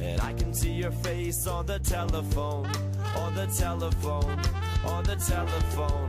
And I can see your face on the telephone, on the telephone, on the telephone.